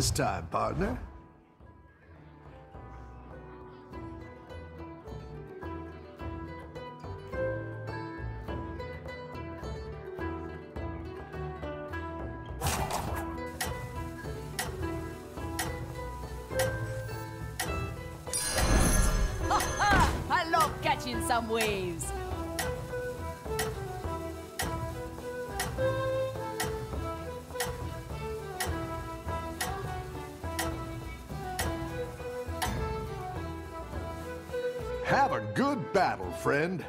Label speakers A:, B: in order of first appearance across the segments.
A: This time, partner?
B: I love catching some waves.
A: Friend.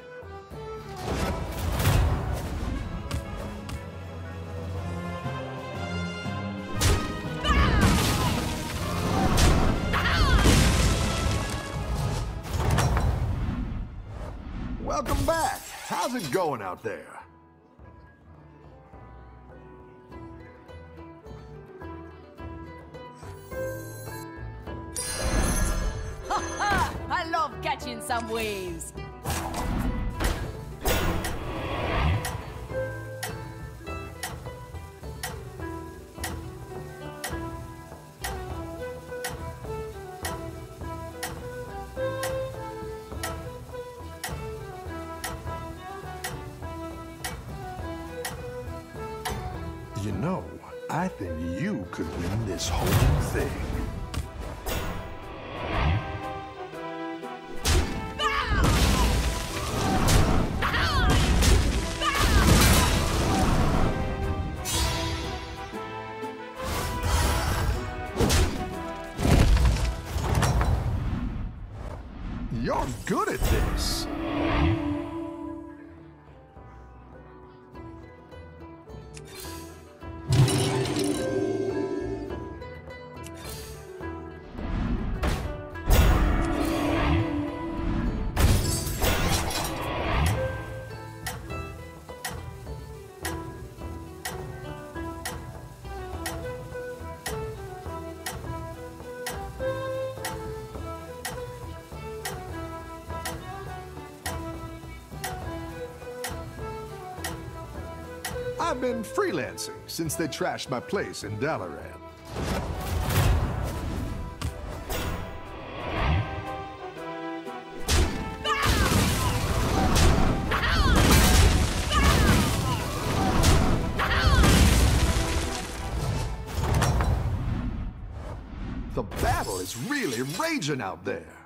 A: Welcome back. How's it going out there?
B: I love catching some waves.
A: You know, I think you could win this whole thing. You're good at this. I've been freelancing since they trashed my place in Dalaran. The battle is really raging out there.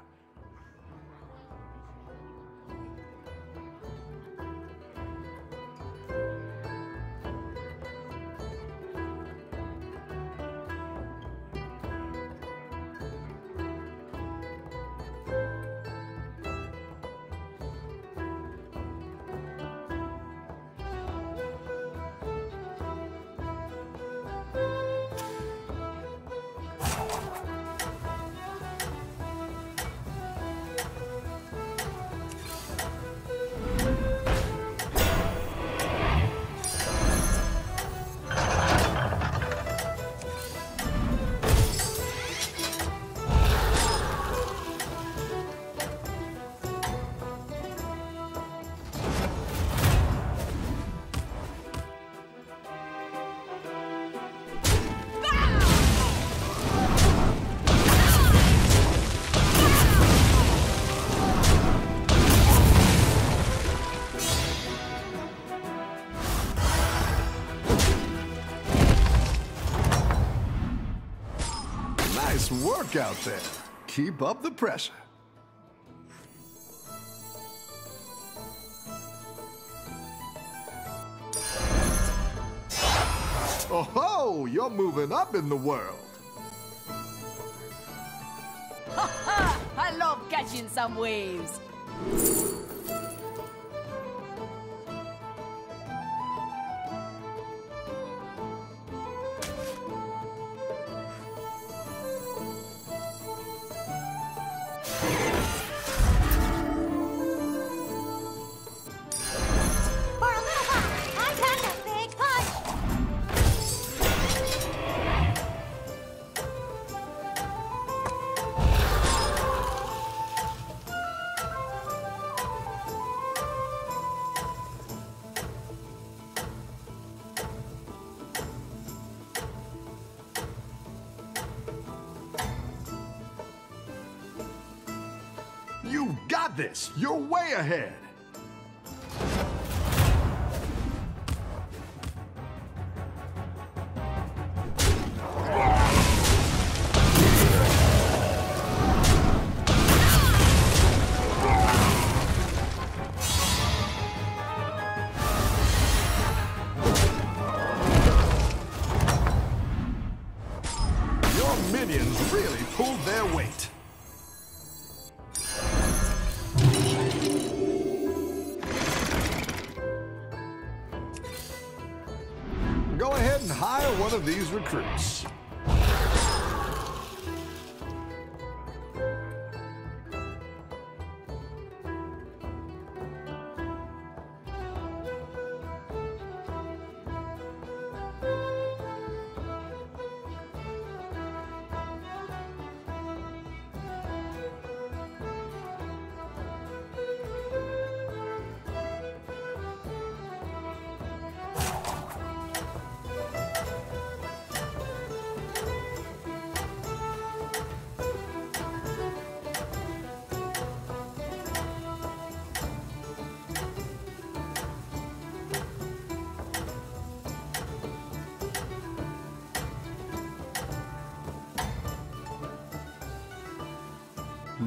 A: Out there. Keep up the pressure. Oh ho! You're moving up in the world.
B: I love catching some waves.
A: This. You're way ahead. Of these recruits.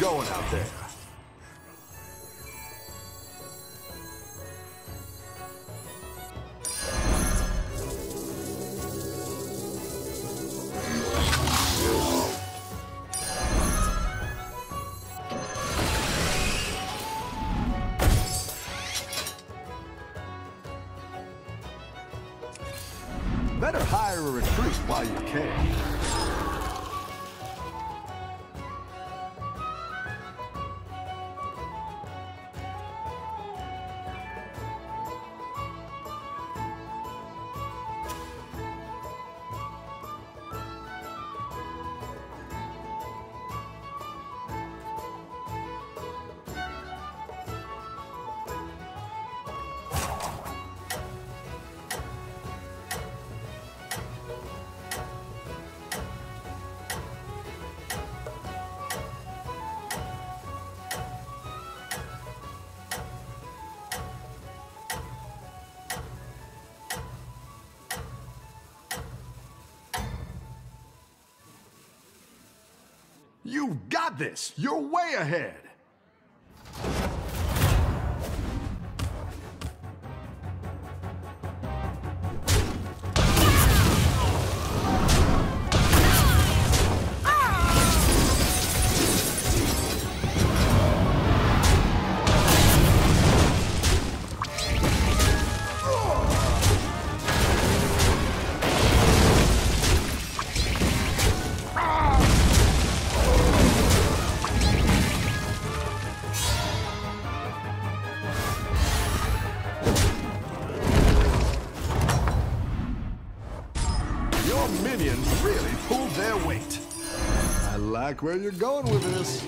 A: Going out there? You've got this. You're way ahead. Where you're going with this.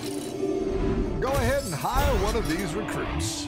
A: Go ahead and hire one of these recruits.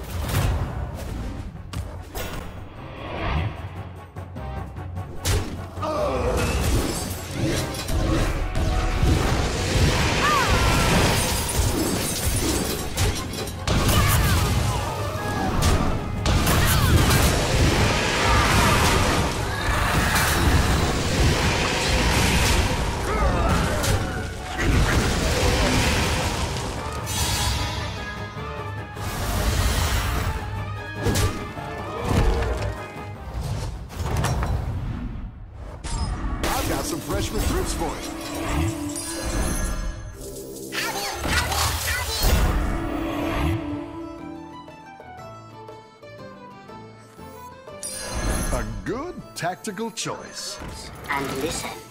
A: A good tactical choice.
C: and listen.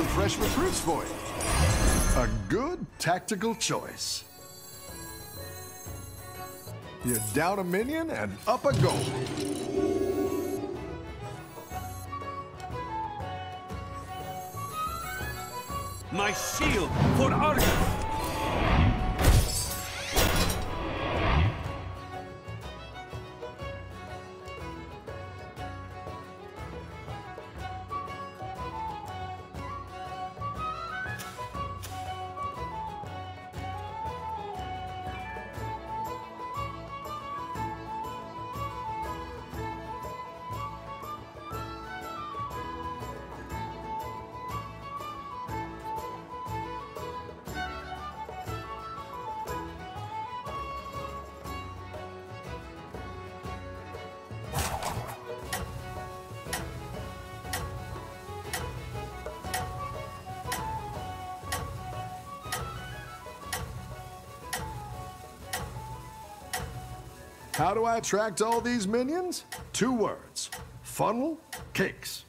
A: Some fresh recruits for you. A good tactical choice. You're down a minion and up a goal.
D: My shield for Argus!
A: How do I attract all these minions? Two words funnel cakes.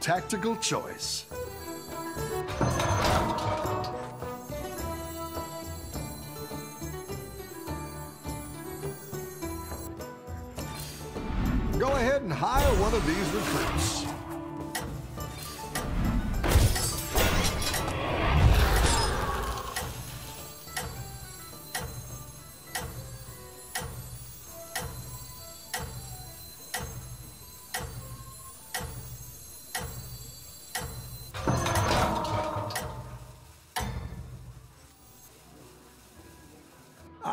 A: Tactical choice. Go ahead and hire one of these recruits.